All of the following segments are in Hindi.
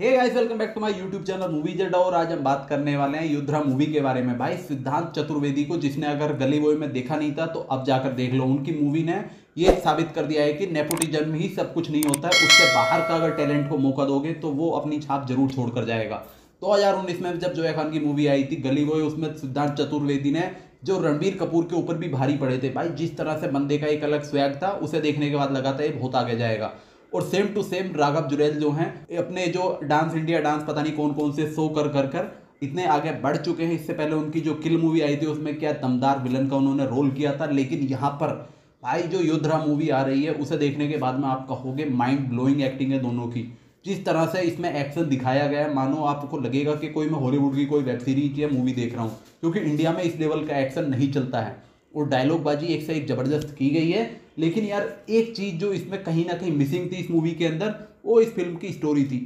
Hey guys welcome back to my YouTube channel movie जडा और आज हम बात करने वाले हैं युद्धरा मूवी के बारे में। भाई, सिद्धांत चतुर्वेदी को जिसने अगर गली बॉय में देखा नहीं था तो अब जाकर देख लो, उनकी मूवी ने ये साबित कर दिया है कि नेपोटिज्म ही सब कुछ नहीं होता है उससे बाहर का अगर टैलेंट को मौका दोगे तो वो अपनी छाप ज़रूर छोड़कर जाएगा। दो हज़ार उन्नीस में जब जोया खान की मूवी आई थी, गली बॉय, उसमें सिद्धांत चतुर्वेदी ने जो रणबीर कपूर के ऊपर भी भारी पड़े थे। भाई, जिस तरह से बंदे का एक अलग स्वैग था, उसे देखने के बाद लगा था ये बहुत आगे जाएगा। और same to same Raghav Jurel जो हैं अपने जो डांस इंडिया डांस पता नहीं कौन कौन से शो कर कर कर इतने आगे बढ़ चुके हैं। इससे पहले उनकी जो किल मूवी आई थी, उसमें क्या दमदार विलन का उन्होंने रोल किया था, लेकिन यहाँ पर भाई जो योद्धरा मूवी आ रही है, उसे देखने के बाद में आप कहोगे माइंड ब्लोइंग एक्टिंग है दोनों की। जिस तरह से इसमें एक्शन दिखाया गया है, मानो आपको लगेगा कि कोई मैं हॉलीवुड की कोई वेब सीरीज़ या मूवी देख रहा हूँ, क्योंकि इंडिया में इस लेवल का एक्शन नहीं चलता है। और डायलॉग बाजी एक से एक ज़बरदस्त की गई है। लेकिन यार, एक चीज़ जो इसमें कहीं ना कहीं मिसिंग थी इस मूवी के अंदर, वो इस फ़िल्म की स्टोरी थी।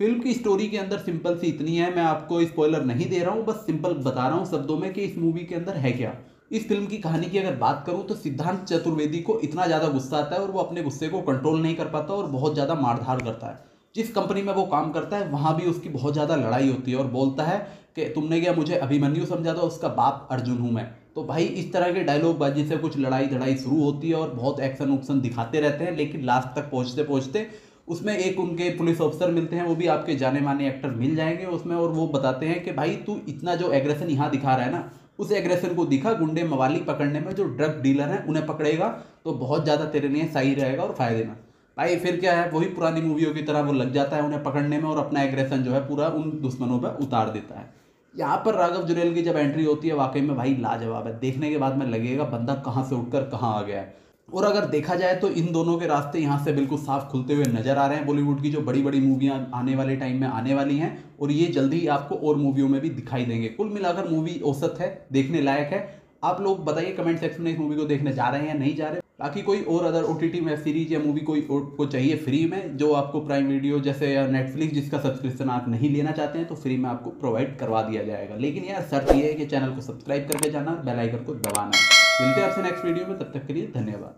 फ़िल्म की स्टोरी के अंदर सिंपल सी इतनी है, मैं आपको स्पॉयलर नहीं दे रहा हूँ, बस सिंपल बता रहा हूँ शब्दों में कि इस मूवी के अंदर है क्या। इस फ़िल्म की कहानी की अगर बात करूँ तो सिद्धांत चतुर्वेदी को इतना ज़्यादा गुस्सा आता है और वो अपने गुस्से को कंट्रोल नहीं कर पाता और बहुत ज़्यादा मारधार करता है। जिस कंपनी में वो काम करता है, वहाँ भी उसकी बहुत ज़्यादा लड़ाई होती है और बोलता है कि, तुमने क्या मुझे अभिमन्यु समझा था? उसका बाप अर्जुन हूँ मैं। तो भाई इस तरह के डायलॉग बाजी से कुछ लड़ाई धड़ाई शुरू होती है और बहुत एक्शन उक्शन दिखाते रहते हैं, लेकिन लास्ट तक पहुँचते पहुँचते उसमें एक उनके पुलिस ऑफिसर मिलते हैं, वो भी आपके जाने माने एक्टर मिल जाएँगे उसमें और वो बताते हैं कि भाई तू इतना जो एग्रेशन यहाँ दिखा रहा है ना, उस एग्रेशन को दिखा गुंडे मवाली पकड़ने में, जो ड्रग डीलर हैं, उन्हें पकड़ेगा तो बहुत ज़्यादा तेरे लिए सही रहेगा और फ़ायदेमंद भाई फिर क्या है, वही पुरानी मूवियों की तरह वो लग जाता है उन्हें पकड़ने में और अपना एग्रेशन जो है पूरा उन दुश्मनों पर उतार देता है। यहाँ पर राघव जुरेल की जब एंट्री होती है, वाकई में भाई लाजवाब है। देखने के बाद में लगेगा, बंदा कहाँ से उठकर कहाँ आ गया है। और अगर देखा जाए तो इन दोनों के रास्ते यहाँ से बिल्कुल साफ़ खुलते हुए नज़र आ रहे हैं। बॉलीवुड की जो बड़ी बड़ी मूवियाँ आने वाले टाइम में आने वाली हैं, और ये जल्दी ही आपको और मूवियों में भी दिखाई देंगे। कुल मिलाकर मूवी औसत है, देखने लायक है। आप लोग बताइए कमेंट सेक्शन में इस मूवी को देखने जा रहे हैं या नहीं जा रहे बाकी कोई और other O T web series या मूवी कोई को चाहिए फ्री में, जो आपको प्राइम वीडियो जैसे या नेटफ्लिक्स जिसका सब्सक्रिप्शन आप नहीं लेना चाहते हैं तो फ्री में आपको प्रोवाइड करवा दिया जाएगा। लेकिन यार शर्त ये है कि चैनल को सब्सक्राइब करके जाना बेल आइकन को दबाना। मिलते हैं आपसे नेक्स्ट वीडियो में, तब तक के लिए धन्यवाद।